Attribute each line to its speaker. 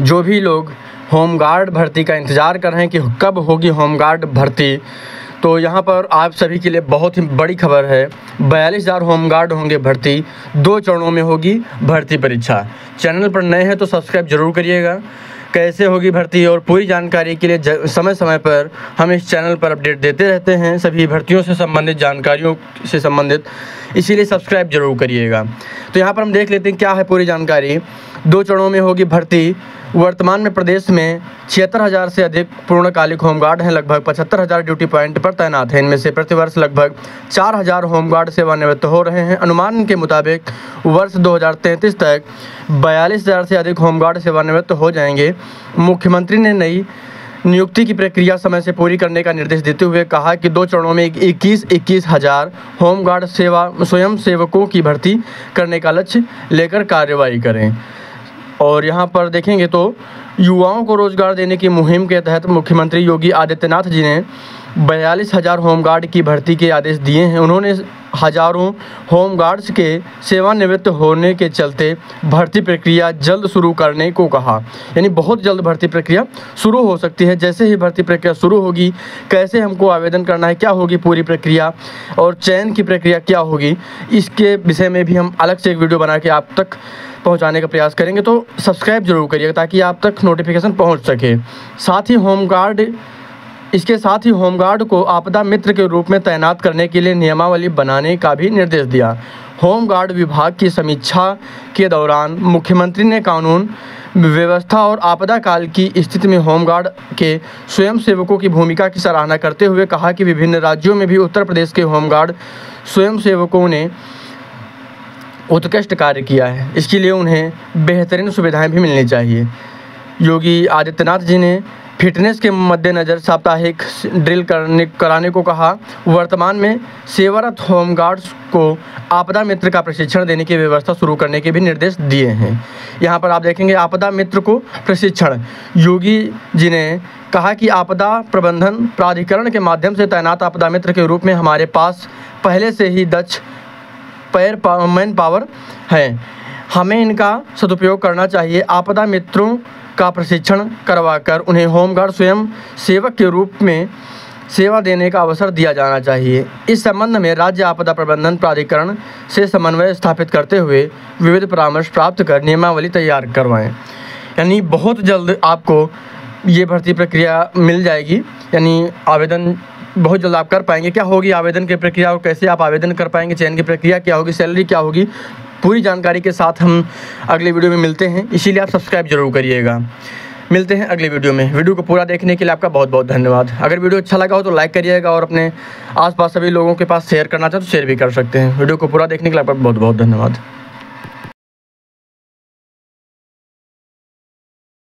Speaker 1: जो भी लोग होमगार्ड भर्ती का इंतज़ार कर रहे हैं कि कब होगी होमगार्ड भर्ती तो यहाँ पर आप सभी के लिए बहुत ही बड़ी खबर है। बयालीस हज़ार होमगार्ड होंगे भर्ती, दो चरणों में होगी भर्ती परीक्षा। चैनल पर नए हैं तो सब्सक्राइब ज़रूर करिएगा। कैसे होगी भर्ती और पूरी जानकारी के लिए समय समय पर हम इस चैनल पर अपडेट देते रहते हैं। सभी भर्तियों से संबंधित जानकारियों से संबंधित, इसीलिए सब्सक्राइब ज़रूर करिएगा। तो यहाँ पर हम देख लेते हैं क्या है पूरी जानकारी। दो चरणों में होगी भर्ती। वर्तमान में प्रदेश में छिहत्तर हज़ार से अधिक पूर्णकालिक होमगार्ड हैं, लगभग पचहत्तर हज़ार ड्यूटी पॉइंट पर तैनात हैं। इनमें से प्रतिवर्ष लगभग चार हज़ार होमगार्ड सेवानिवृत्त हो रहे हैं। अनुमान के मुताबिक वर्ष 2033 तक बयालीस हज़ार से अधिक होमगार्ड सेवानिवृत्त हो जाएँगे। मुख्यमंत्री ने नई नियुक्ति की प्रक्रिया समय से पूरी करने का निर्देश देते हुए कहा कि दो चरणों में इक्कीस इक्कीस हज़ार होमगार्ड सेवा स्वयं सेवकों की भर्ती करने का लक्ष्य लेकर कार्रवाई करें। और यहाँ पर देखेंगे तो युवाओं को रोज़गार देने की मुहिम के तहत मुख्यमंत्री योगी आदित्यनाथ जी ने बयालीस हज़ार होमगार्ड की भर्ती के आदेश दिए हैं। उन्होंने हज़ारों होमगार्ड्स के सेवानिवृत्त होने के चलते भर्ती प्रक्रिया जल्द शुरू करने को कहा। यानी बहुत जल्द भर्ती प्रक्रिया शुरू हो सकती है। जैसे ही भर्ती प्रक्रिया शुरू होगी, कैसे हमको आवेदन करना है, क्या होगी पूरी प्रक्रिया और चयन की प्रक्रिया क्या होगी, इसके विषय में भी हम अलग से एक वीडियो बना के आप तक पहुँचाने का प्रयास करेंगे। तो सब्सक्राइब ज़रूर करिएगा ताकि आप तक नोटिफिकेशन पहुँच सके। साथ ही होमगार्ड, इसके साथ ही होमगार्ड को आपदा मित्र के रूप में तैनात करने के लिए नियमावली बनाने का भी निर्देश दिया। होमगार्ड विभाग की समीक्षा के दौरान मुख्यमंत्री ने कानून, व्यवस्था और आपदा काल की स्थिति में होमगार्ड के स्वयंसेवकों की भूमिका की सराहना करते हुए कहा कि विभिन्न राज्यों में भी उत्तर प्रदेश के होमगार्ड स्वयंसेवकों ने उत्कृष्ट कार्य किया है। इसके लिए उन्हें बेहतरीन सुविधाएँ भी मिलनी चाहिए। योगी आदित्यनाथ जी ने फिटनेस के मद्देनज़र साप्ताहिक ड्रिल करने कराने को कहा। वर्तमान में सेवारत होमगार्ड्स को आपदा मित्र का प्रशिक्षण देने की व्यवस्था शुरू करने के भी निर्देश दिए हैं। यहाँ पर आप देखेंगे आपदा मित्र को प्रशिक्षण। योगी जी ने कहा कि आपदा प्रबंधन प्राधिकरण के माध्यम से तैनात आपदा मित्र के रूप में हमारे पास पहले से ही दक्ष पैर पा, मैन पावर है। हमें इनका सदुपयोग करना चाहिए। आपदा मित्रों का प्रशिक्षण करवाकर उन्हें होमगार्ड स्वयं सेवक के रूप में सेवा देने का अवसर दिया जाना चाहिए। इस संबंध में राज्य आपदा प्रबंधन प्राधिकरण से समन्वय स्थापित करते हुए विविध परामर्श प्राप्त कर नियमावली तैयार करवाएँ। यानी बहुत जल्द आपको ये भर्ती प्रक्रिया मिल जाएगी। यानी आवेदन बहुत जल्द आप कर पाएँगे। क्या होगी आवेदन की प्रक्रिया और कैसे आप आवेदन कर पाएँगे? चयन की प्रक्रिया क्या होगी? सैलरी क्या होगी? पूरी जानकारी के साथ हम अगले वीडियो में मिलते हैं। इसीलिए आप सब्सक्राइब ज़रूर करिएगा। मिलते हैं अगले वीडियो में। वीडियो को पूरा देखने के लिए आपका बहुत बहुत धन्यवाद। अगर वीडियो अच्छा लगा हो तो लाइक करिएगा और अपने आसपास सभी लोगों के पास शेयर करना चाहते तो शेयर भी कर सकते हैं। वीडियो को पूरा देखने के लिए आपका बहुत बहुत धन्यवाद।